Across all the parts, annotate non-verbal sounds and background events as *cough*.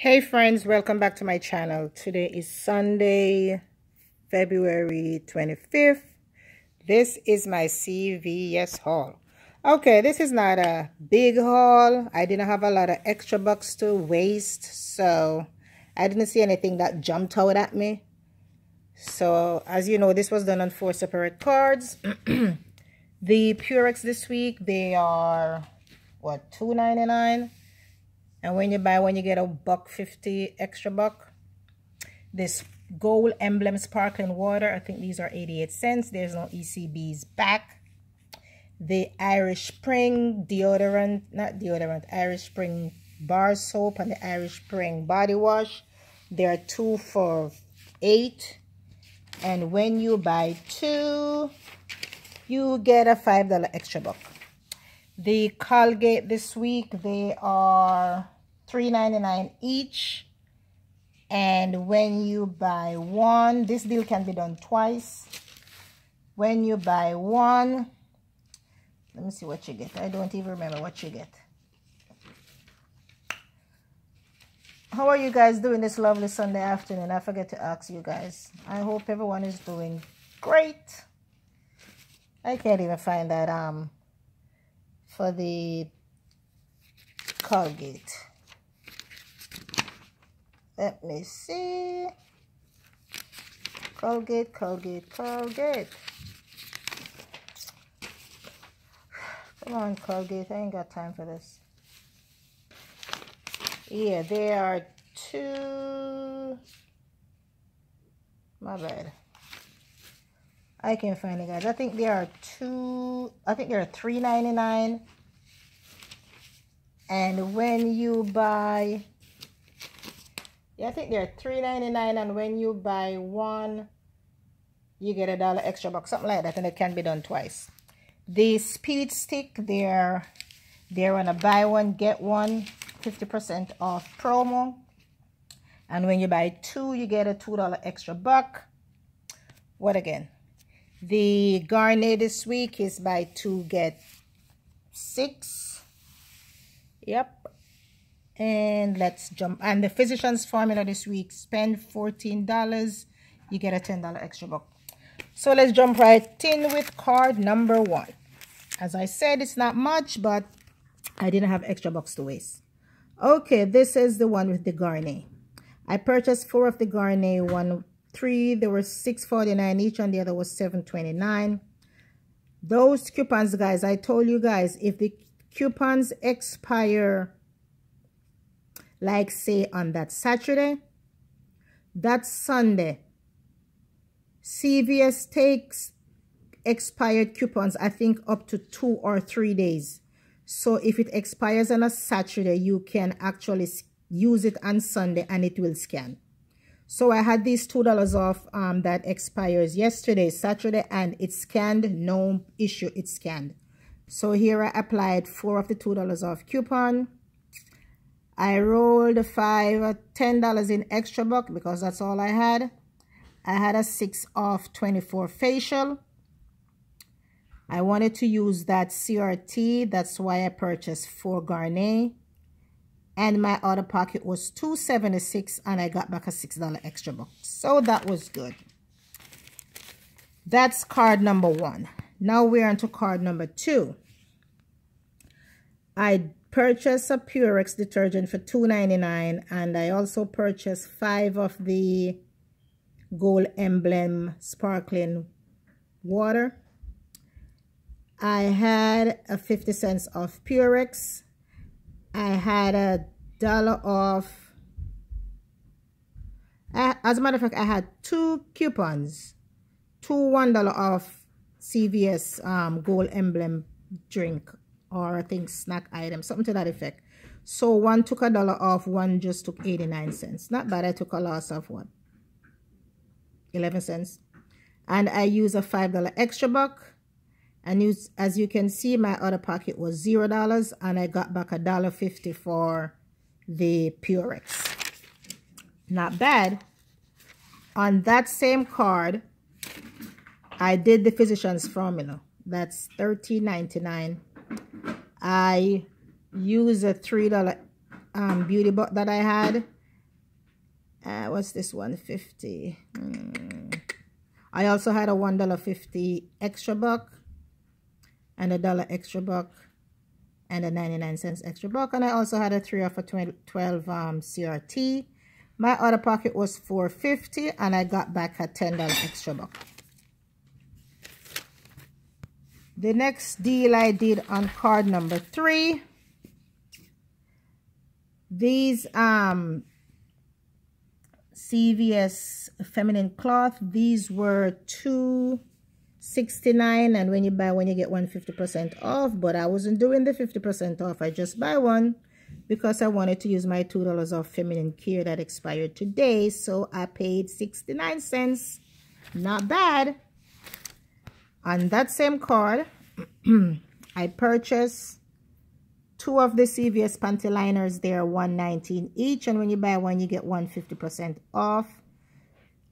hey friends. Welcome back to my channel. Today is sunday february 25th this is my cvs haul. Okay this is not a big haul. I didn't have a lot of extra bucks to waste so i didn't see anything that jumped out at me. So as you know this was done on four separate cards. *clears throat* The purex this week they are what 2.99 and when you buy when you get a buck 50 extra buck this gold emblem sparkling water i think these are 88 cents. There's no ecb's back. The irish spring deodorant not deodorant irish spring bar soap and the irish spring body wash. There are two for eight. And when you buy two you get a five dollar extra buck the Colgate this week, they are $3.99 each. And when you buy one, this deal can be done twice. When you buy one, let me see what you get. I don't even remember what you get. How are you guys doing this lovely Sunday afternoon? I forget to ask you guys. I hope everyone is doing great. I can't even find that um for the Colgate. Let me see. Colgate, Colgate, Colgate. Come on, Colgate. I ain't got time for this. Yeah, there are two. My bad. I can find it, guys. I think there are two. I think there are three ninety nine. And when you buy, yeah, I think they're three ninety nine. And when you buy one, you get a dollar extra buck, something like that, and it can be done twice. The speed stick, they're they're on a buy one get one 50% off promo. And when you buy two, you get a $2 extra buck. What again? The Garnier this week is buy two, get six. Yep. And let's jump. And the Physicians Formula this week, spend $14. You get a $10 extra buck. So let's jump right in with card number one. As I said, it's not much, but I didn't have extra bucks to waste. Okay, this is the one with the Garnier. I purchased four of the Garnier, one three there were 6.49 each and the other was 7.29 those coupons guys i told you guys if the coupons expire like say on that saturday that sunday cvs takes expired coupons i think up to two or three days. So if it expires on a saturday you can actually use it on sunday and it will scan so I had these $2 off um, that expires yesterday, Saturday, and it's scanned. No issue, it's scanned. So here I applied four of the $2 off coupon. I rolled five, uh, $10 in extra buck because that's all I had. I had a 6 off 24 facial. I wanted to use that CRT. That's why I purchased four Garnier and my other pocket was 276 and I got back a $6 extra box. So that was good. That's card number one. Now we're on to card number two. I purchased a Purex detergent for $2.99 and I also purchased five of the Gold Emblem Sparkling Water. I had a 50 cents off Purex I had a dollar off. as a matter of fact, I had two coupons. Two $1 off CVS um, Gold Emblem drink or I think snack item, something to that effect. So one took a dollar off, one just took 89 cents. Not bad. I took a loss of what? 11 cents. And I use a $5 extra buck and you, as you can see my other pocket was zero dollars and I got back a dollar fifty for the Purex. Not bad. On that same card I did the physician's formula. That's $13.99 I use a three dollar um, beauty box that I had. Uh, what's this one? 50 mm. I also had a one dollar fifty extra buck and a dollar extra buck and a 99 cents extra buck and I also had a 3 off a 12 um, CRT my other pocket was 450 and I got back a $10 extra buck the next deal I did on card number three these um CVS feminine cloth these were two 69 and when you buy one you get one 50% off but I wasn't doing the 50% off. I just buy one because I wanted to use my $2 off feminine care that expired today so I paid 69 cents. Not bad. On that same card *clears throat* I purchased two of the CVS panty liners. They are 119 each and when you buy one you get 150% off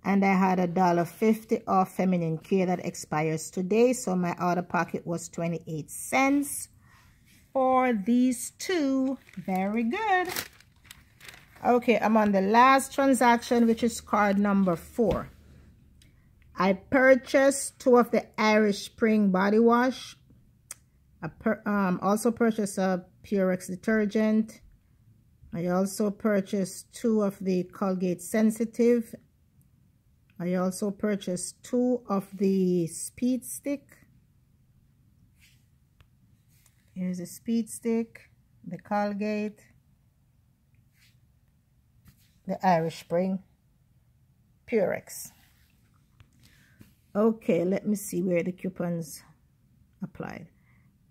and I had a dollar fifty off feminine care that expires today so my outer pocket was 28 cents for these two. Very good. Okay I'm on the last transaction which is card number four. I purchased two of the Irish Spring body wash. I per, um, also purchased a Purex detergent. I also purchased two of the Colgate Sensitive I also purchased two of the speed stick. Here's a speed stick, the Colgate, the Irish Spring, Purex. Okay, let me see where the coupons applied.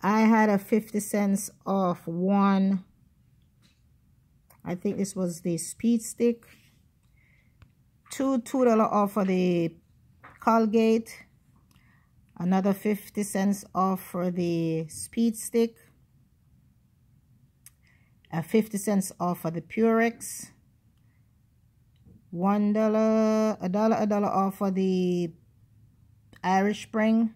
I had a 50 cents off one. I think this was the speed stick two two dollar off for the Colgate. Another 50 cents off for the speed stick. A 50 cents off for the Purex. One dollar a dollar a dollar off for the Irish Spring.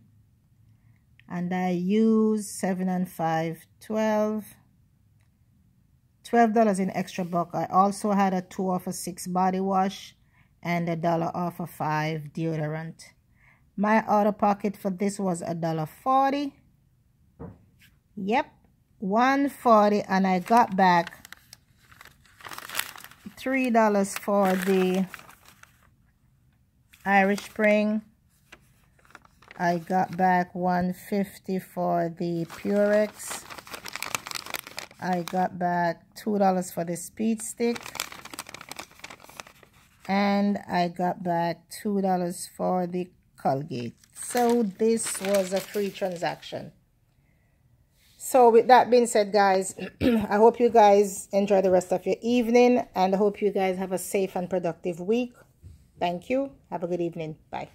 And I use seven and five twelve. Twelve dollars in extra buck I also had a two off a six body wash and a dollar off of five deodorant. My outer pocket for this was a dollar forty. Yep, 140 and I got back three dollars for the Irish Spring. I got back 150 for the Purex. I got back two dollars for the speed stick and I got back $2 for the Colgate. So this was a free transaction. So with that being said, guys, *clears throat* I hope you guys enjoy the rest of your evening and I hope you guys have a safe and productive week. Thank you. Have a good evening. Bye.